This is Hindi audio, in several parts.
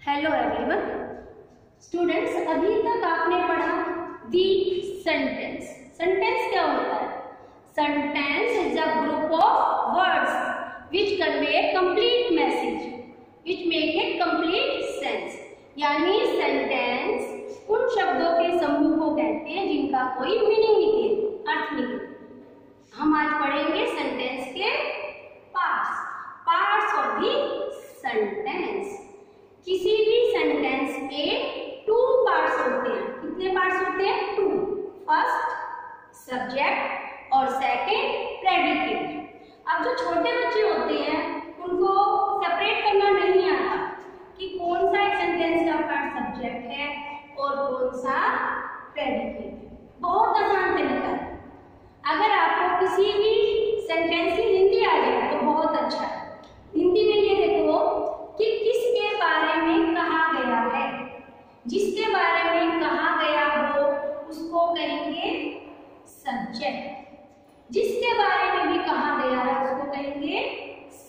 हेलो एवरीवन स्टूडेंट्स अभी तक आपने पढ़ा दी सेंटेंस सेंटेंस क्या होता है? Sentence is a group of words which convey complete message which make it complete sense यानी सेंटेंस उन शब्दों के समूह को कहते हैं जिनका कोई मीनिंग निकले अर्थ निकले हम आज पढ़ेंगे सेंटेंस के parts parts of the sentence किसी भी सेंटेंस के टू पार्ट्स होते हैं। कितने पार्ट्स होते हैं? टू फ़र्स्ट सब्जेक्ट और सेकंड प्रेडिकेट अब जो छोटे बच्चे होते हैं, उनको सेपरेट करना नहीं आता कि कौन सा एक सेंटेंस का पार्ट सब्जेक्ट है और कौन सा प्रेडिकेट बहुत आसान तरीका है। अगर आपको किसी भी सेंटेंस की हिंदी आ जाए तो बहुत अच्छा है हिंदी में ये देखो कि किसके बारे में कहा गया है बारे में कहा गया हो, उसको कहेंगे सब्जेक्ट जिसके बारे में भी कहा गया है, उसको कहेंगे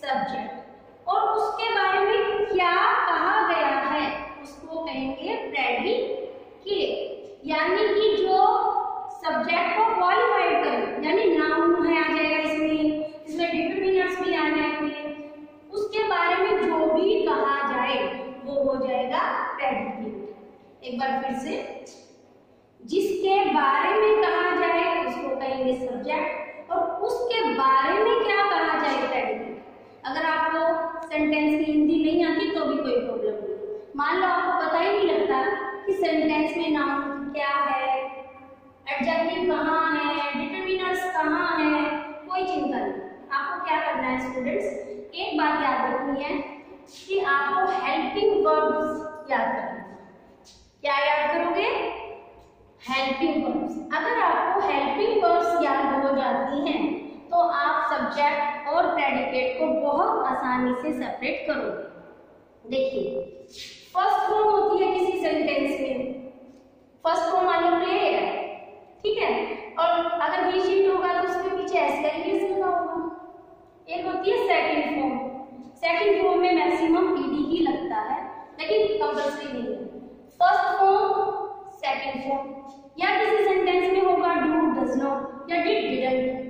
सब्जेक्ट और उसके बारे में क्या कहा गया है, उसको कहेंगे प्रेडिकेट यानी कि जो सब्जेक्ट को क्वालिफाइड करे यानी नाउन है आ जाएगा इसमें इसमें डिटरमिनर्स भी आ जाएँगे उसके बारे में जो भी कहा जाए वो हो जाएगा प्रेडिकेट एक बार फिर से, जिसके बारे में कहा जाए उसको कहेंगे सब्जेक्ट और उसके बारे में क्या कहा जाए प्रेडिकेट अगर आपको सेंटेंस की हिंदी नहीं आती तो भी कोई प्रॉब्लम नहीं। मान लो आपको पता ही नहीं लगता कि सेंटेंस में नाउन क्या है एडजेक्टिव कहाँ है डिटरमिनर्स कहाँ है, कोई चिंता नहीं। आपको क्या करना है स्टूडेंट्स एक बात याद रखनी है कि आपको हेल्पिंग वर्ब्स याद करना क्या याद करोगे? हेल्पिंग वर्ब्स अगर आपको हेल्पिंग वर्ब्स याद हो जाती हैं तो आप सब्जेक्ट और प्रेडिकेट को बहुत आसानी से सेपरेट करोगे। देखिए फ़र्स्ट फॉर्म होती है किसी सेंटेंस में। फ़र्स्ट फॉर्म मान लो प्ले है ठीक है? और अगर ही शिफ्ट होगा तो उसके पीछे एस का लिखा होगा। एक होती है सेकंड फॉर्म सेकंड फॉर्म में मैक्सिमम ईडी ही लगता है, लेकिन कंपल्सरी नहीं है। फ़र्स्ट फॉर्म सेकेंड फॉर्म या किसी सेंटेंस में होगा डू डज नॉट या डिड डिडंट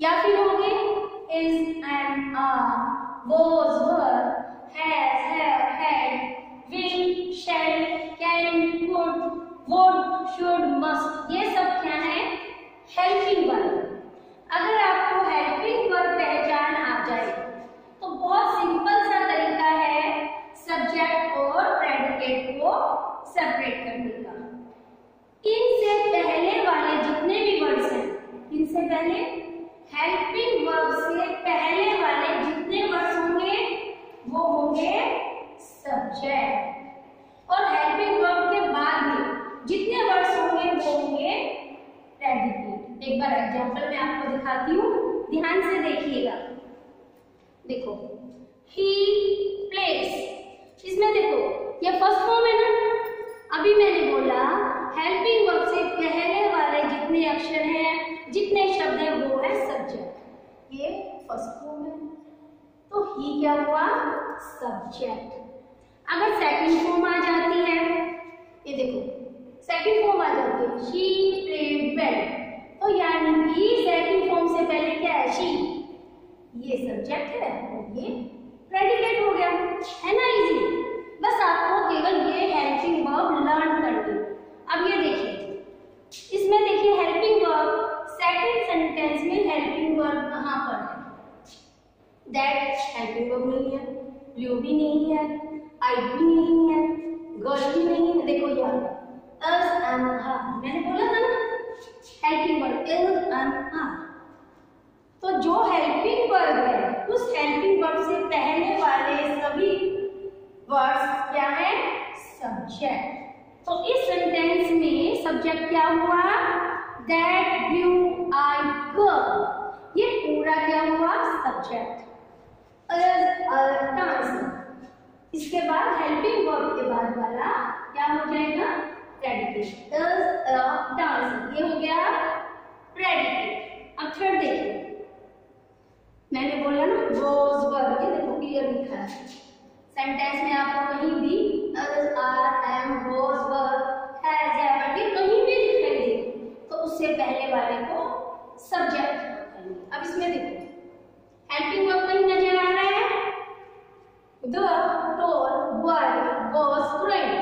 या फिर होंगे is and are was were has have had will shall can could would should must ये सब क्या है हेल्पिंग वर्ब अगर आपको हेल्पिंग वर्ब पहचान आ जाए तो बहुत सिंपल सा तरीका है सब्जेक्ट और प्रेडिकेट को सेपरेट करने का इनसे पहले वाले जितने भी वर्ड्स हैं इनसे पहले हेल्पिंग वर्ब से पहले वाले जितने वर्ड्स होंगे, वो होंगे सब्जेक्ट और हेल्पिंग वर्ब के बाद में जितने वर्ड्स होंगे, वो होंगे प्रेडिकेट एक बार एग्ज़ाम्पल मैं आपको दिखाती हूँ। ध्यान से देखिएगा देखो ही प्लेस इसमें देखो ये फ़र्स्ट फॉर्म है ना अभी मैंने बोला हेल्पिंग वर्ब से पहले वाले जितने अक्षर हैं जितने शब्द हैं वो है सब्जेक्ट ये फ़र्स्ट फॉर्म है तो ही क्या हुआ? सब्जेक्ट अगर सेकंड फॉर्म आ जाती है, ये देखो सेकंड फॉर्म आ जाती है। शी प्लेड वेल तो यानी कि सेकंड फॉर्म से पहले क्या है? शी ये सब्जेक्ट है और ये प्रेडिकेट हो गया, है ना इजी बस आपको केवल ये हेल्पिंग वर्ब लर्न करनी अब ये देखिए, इसमें देखिए हेल्पिंग वर्ब सेकंड सेंटेंस में हेल्पिंग वर्ब कहाँ पर है? दैट हेल्पिंग वर्ब नहीं है यू भी नहीं है आई भी नहीं है गर्ल भी नहीं है। देखो यार अस एंड हर मैंने बोला था ना helping verb is and are तो जो हेल्पिंग वर्ब है, उस हेल्पिंग वर्ब से पहले वाले सभी वर्ड्स क्या है? सब्जेक्ट तो इस सेंटेंस में सब्जेक्ट क्या हुआ? दैट ब्लू आई गर्ल ये पूरा क्या हुआ? सब्जेक्ट इसके बाद हेल्पिंग वर्ब के बाद वाला क्या हो जाएगा? प्रेडिकेट ये हो गया प्रेडिकेट अब देखिए। मैंने बोला ना रोज वर्ब ये देखो क्लियर लिखा है। सेंटेंस में आपको कहीं भी are am was were has कहीं भी दिखाई दे। तो उससे पहले वाले को सब्जेक्ट अब इसमें देखो हेल्पिंग वर्ब कहीं नज़र आ रहा है the tall boy was praying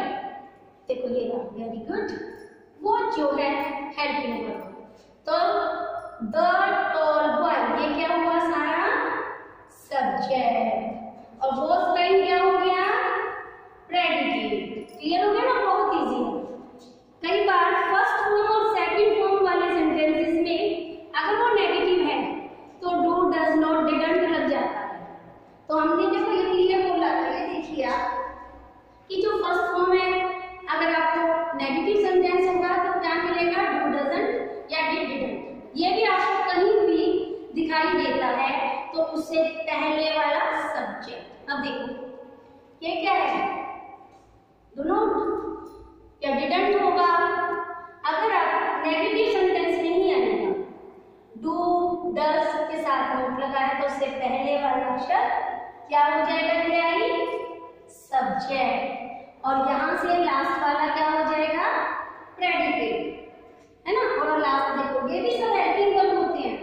देखो ये रहा वेरी गुड वो जो है हेल्पिंग वर्ब तो द टोल बॉय ये क्या हुआ सारा सब्जेक्ट और वो स्पेलिंग क्या हो गया प्रेडिकेट क्लियर हो गया ना बहुत इजी है कई बार फ़र्स्ट फॉर्म और सेकंड फॉर्म वाले सेंटेंसेस में अगर वो नेगेटिव है तो डू डज नॉट डिडंट लग जाता है तो हमने देखो ये क्लियर बोला था ये देखिए आप, कि जो फ़र्स्ट फॉर्म है, अगर आपको नेगेटिव सेंटेंस होगा तो क्या मिलेगा? डू डजंट या डिड डिडंट ये भी आपको कहीं भी दिखाई देता है तो उससे पहले वाला सब्जेक्ट अब देखो, ये क्या है? डू या डिडंट होगा? अगर आप नेगेटिव सेंटेंस नहीं आएगा डू डस के साथ लगाया तो उससे पहले वाला अक्षर क्या हो जाएगा क्या सब्जेक्ट और यहाँ से लास्ट वाला क्या हो जाएगा? प्रेडिकेट है ना? और लास्ट देखो, ये भी सब हेल्पिंग वर्ब होते हैं।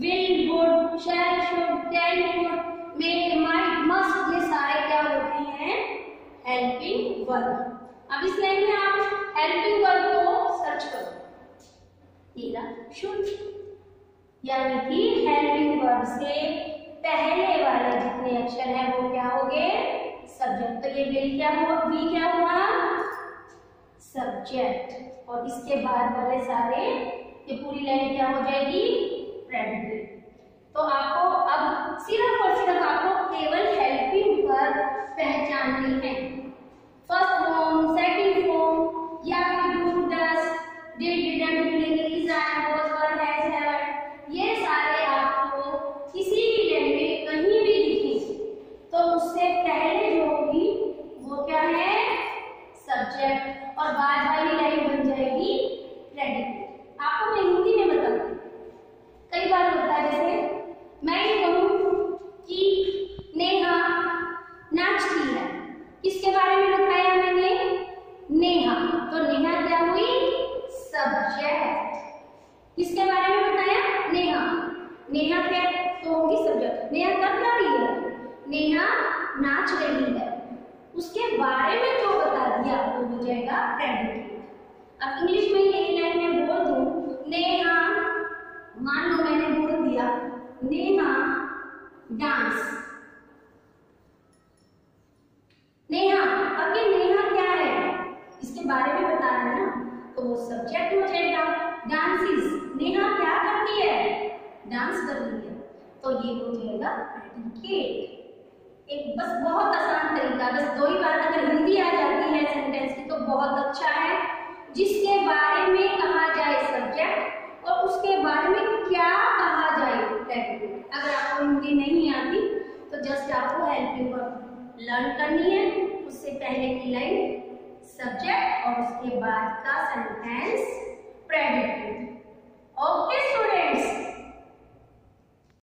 Will would shall should can could make might must ये सारे क्या होते हैं? हेल्पिंग वर्ब अब इस लाइन में आप हेल्पिंग वर्ब को सर्च करो। शुड यानी कि हेल्पिंग वर्ब से पहले वाले जितने अक्षर हैं वो क्या हो गए? सब्जेक्ट तो ये विल क्या हुआ? वी क्या हुआ? सब्जेक्ट और इसके बाद वाले सारे, ये पूरी लाइन क्या हो जाएगी? प्रेडिकेट तो आपको अब सिर्फ़ और सिर्फ़ आपको केवल हेल्पिंग पर पहचाननी है। फ़र्स्ट फॉर्म सेकंड फॉर्म या फिर डू डस डिड डिडंट मिलेंगे is I was were has have ये सारे आपको किसी भी लाइन में कहीं भी दिखेंगे तो उससे पहले जो होगी वो क्या है सब्जेक्ट और बाद वाली लाइन बन जाएगी प्रेडिकेट आपको मैं हिंदी में बताऊँगी कई बार होता है जैसे मैं ये कहूँ कि नेहा नाचती है किसके बारे में बताया मैंने नेहा तो नेहा क्या हुई सब्जेक्ट किसके बारे में बताया नेहा नेहा क्या तो होगी सब्जेक्ट नेहा कर क्या रही है? नेहा नाच रही है। उसके बारे में जो बता दिया, वो हो जाएगा प्रेडिकेट अब इंग्लिश में ये लाइन में बोल दूँ। नेहा, मान लो मैंने बोल दिया, नेहा डांस नेहा अब ये नेहा क्या है इसके बारे में बता रहे हैं ना तो वो सब्जेक्ट हो जाएगा डांसिस नेहा क्या करती है रही है। तो ये हो जाएगा प्रेडिकेट एक बस बहुत आसान तरीका, बस दो ही बात, अगर हिंदी आ जाती है सेंटेंस की तो बहुत अच्छा है। जिसके बारे में कहा जाए सब्जेक्ट और उसके बारे में क्या कहा जाए अगर आपको हिंदी नहीं आती तो जस्ट आपको हेल्पिंग वर्ब लर्न करनी है। उससे पहले की लाइन सब्जेक्ट और उसके बाद का सेंटेंस प्रेडिकेट ओके स्टूडेंट्स